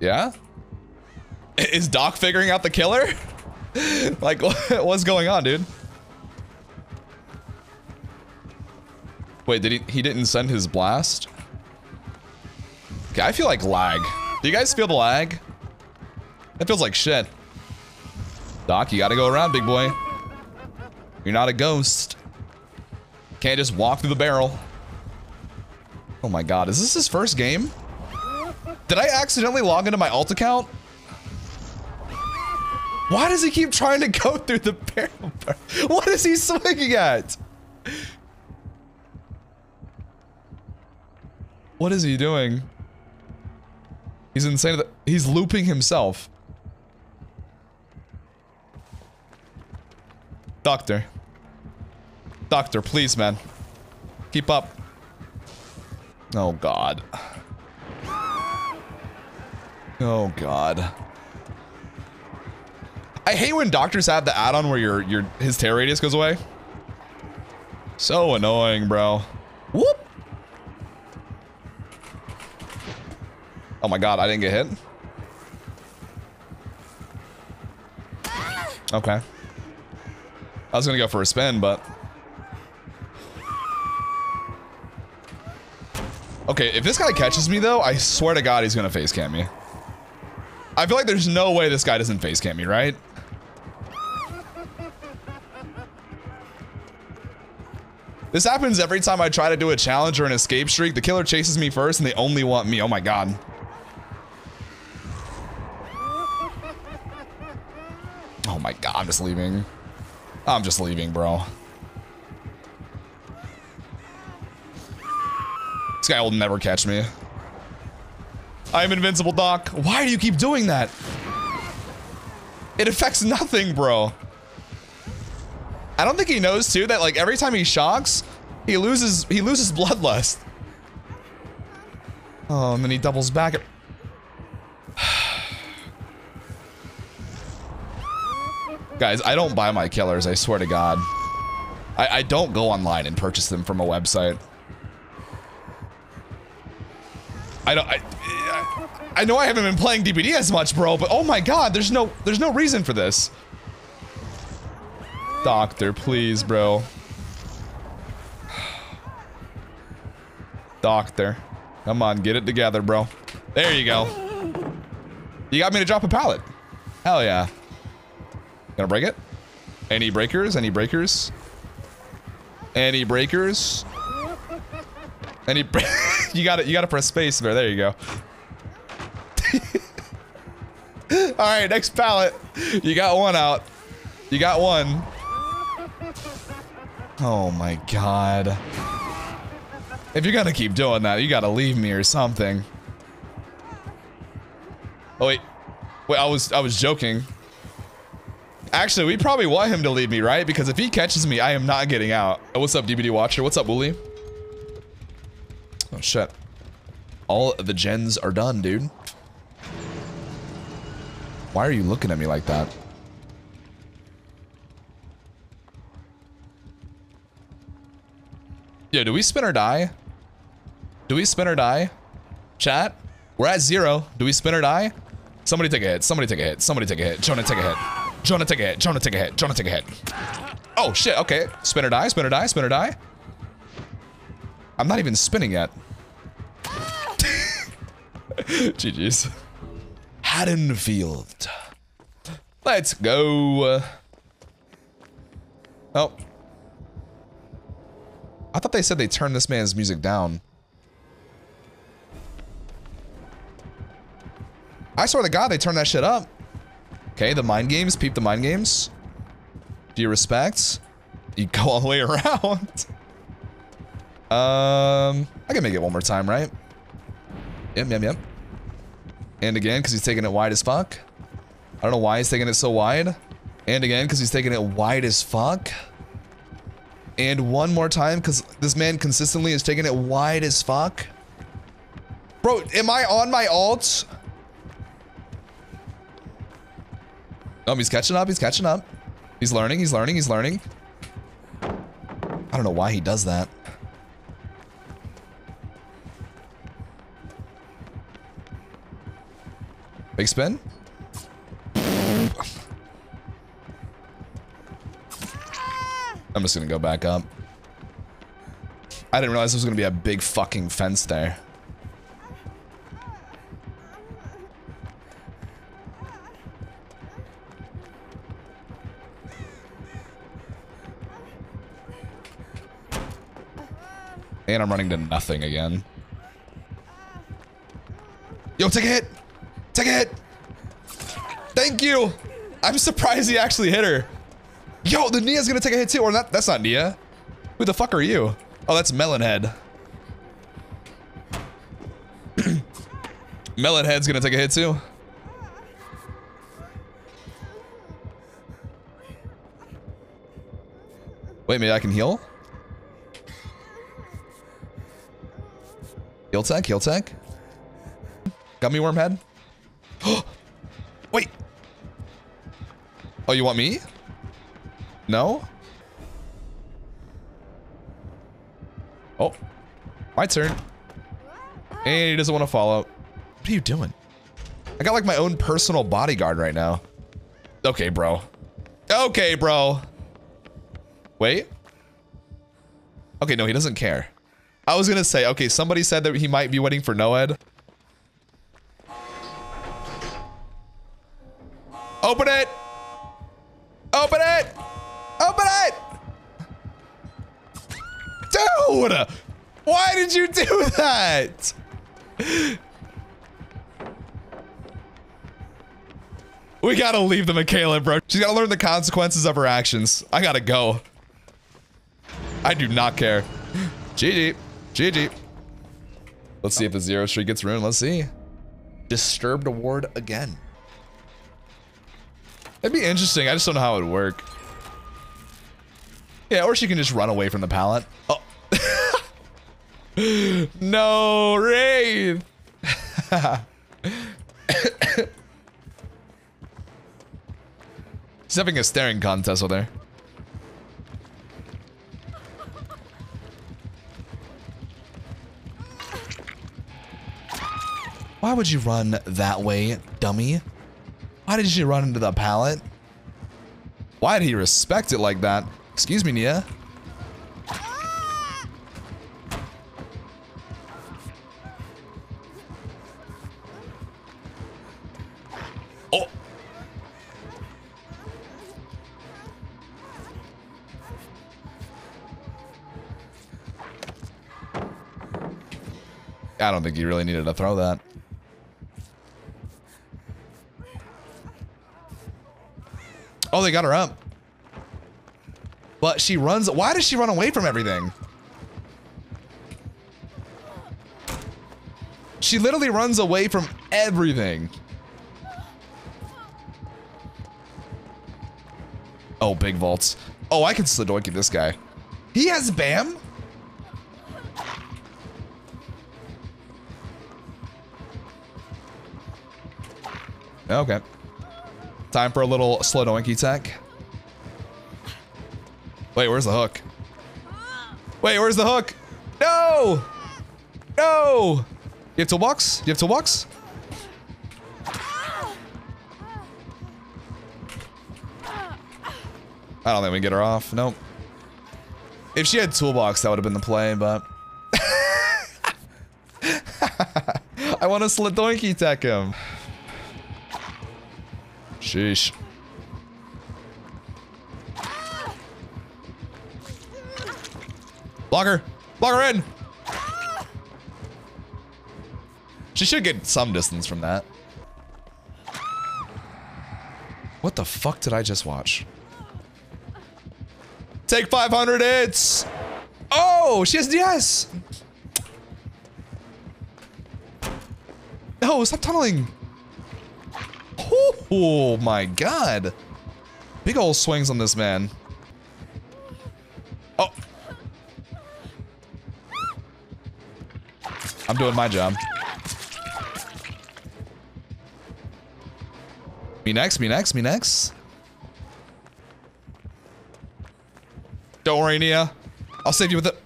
Yeah? Is Doc figuring out the killer? like, what's going on, dude? Wait, did he- he didn't send his blast? Okay, I feel like lag. Do you guys feel the lag? That feels like shit. Doc, you gotta go around, big boy. You're not a ghost. Can't just walk through the barrel. Oh my god, is this his first game? Did I accidentally log into my alt account? Why does he keep trying to go through the barrel? What is he swinging at? What is he doing? He's insane. He's looping himself. Doctor. Doctor, please, man. Keep up. Oh, God. Oh, God. I hate when doctors have the add-on where your your his terror radius goes away. So annoying, bro. Whoop! Oh my god, I didn't get hit. Okay. I was gonna go for a spin, but... Okay, if this guy catches me though, I swear to god he's gonna face cam me. I feel like there's no way this guy doesn't face cam me, right? This happens every time I try to do a challenge or an escape streak. The killer chases me first and they only want me. Oh my god. Oh my god, I'm just leaving. I'm just leaving, bro. This guy will never catch me. I'm invincible, Doc. Why do you keep doing that? It affects nothing, bro. I don't think he knows too that like every time he shocks, he loses he loses bloodlust. Oh, and then he doubles back. Guys, I don't buy my killers, I swear to God. I, I don't go online and purchase them from a website. I don't I, I know I haven't been playing DBD as much, bro, but oh my god, there's no there's no reason for this. Doctor, please, bro. Doctor. Come on, get it together, bro. There you go. You got me to drop a pallet. Hell yeah. Gonna break it? Any breakers? Any breakers? Any breakers? Any you got it. You got to press space there. There you go. All right, next pallet. You got one out. You got one. Oh my god. If you're gonna keep doing that, you gotta leave me or something. Oh wait. Wait, I was I was joking. Actually, we probably want him to leave me, right? Because if he catches me, I am not getting out. Oh, what's up, DBD Watcher? What's up, Wooly? Oh shit. All the gens are done, dude. Why are you looking at me like that? Yo, do we spin or die? Do we spin or die? Chat? We're at zero. Do we spin or die? Somebody take a hit. Somebody take a hit. Somebody take a hit. Jonah take a hit. Jonah take a hit. Jonah take a hit. Jonah take a hit. Oh, shit. Okay. Spin or die. Spin or die. Spin or die. I'm not even spinning yet. GG's. Haddonfield. Let's go. Oh. I thought they said they turned this man's music down. I swear to God, they turned that shit up. Okay, the mind games. Peep the mind games. Do you respect? You go all the way around. um, I can make it one more time, right? Yep, yep, yep. And again, because he's taking it wide as fuck. I don't know why he's taking it so wide. And again, because he's taking it wide as fuck. And one more time, because this man consistently is taking it wide as fuck. Bro, am I on my alt? Oh, he's catching up, he's catching up. He's learning, he's learning, he's learning. I don't know why he does that. Big spin. I'm just gonna go back up. I didn't realize there was gonna be a big fucking fence there. And I'm running to nothing again. Yo, take a hit! Take a hit! Thank you! I'm surprised he actually hit her. Yo, the Nea's gonna take a hit too, or not, that's not Nea. Who the fuck are you? Oh, that's Melonhead. Melonhead's gonna take a hit too. Wait, maybe I can heal? Heal tech, heal tech. Gummy worm head. Wait. Oh, you want me? No? Oh. My turn. And he doesn't want to follow. What are you doing? I got like my own personal bodyguard right now. Okay, bro. Okay, bro. Wait. Okay, no, he doesn't care. I was gonna say, okay, somebody said that he might be waiting for Noed. Open it! Open it! Open it! Dude! Why did you do that? We gotta leave the Mikaela, bro. She's gotta learn the consequences of her actions. I gotta go. I do not care. GG. GG. Let's see if the zero streak gets ruined. Let's see. Disturbed Ward again. It'd be interesting. I just don't know how it would work. Yeah, or she can just run away from the pallet. Oh. no, Wraith. He's having a staring contest over there. Why would you run that way, dummy? Why did you run into the pallet? Why did he respect it like that? Excuse me, Nea. Oh. I don't think you really needed to throw that. Oh, they got her up. But she runs. Why does she run away from everything? She literally runs away from everything. Oh, big vaults. Oh, I can Slidoinky this guy. He has BAM? Okay. Time for a little Slidoinky tech. Wait, where's the hook? Wait, where's the hook? No! No! You have toolbox? You have toolbox? I don't think we get her off. Nope. If she had toolbox, that would have been the play, but... I want to Slidoinky tech him. Sheesh. Block her! Block her in! She should get some distance from that. What the fuck did I just watch? Take 500 hits! Oh, she has DS! No, stop tunneling! Oh my god. Big ol' swings on this man. Oh. I'm doing my job. Me next, me next, me next. Don't worry, Nea. I'll save you with it.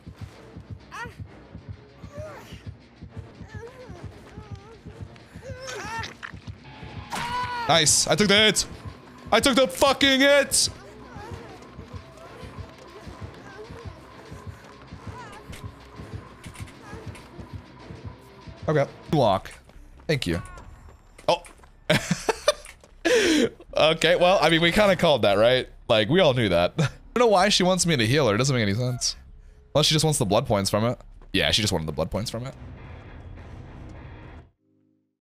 Nice. I took the hit. I took the fucking hit. Okay. Lock. Thank you. Oh. okay, well, I mean, we kind of called that, right? Like, we all knew that. I don't know why she wants me to heal her. It doesn't make any sense. Unless she just wants the blood points from it. Yeah, she just wanted the blood points from it.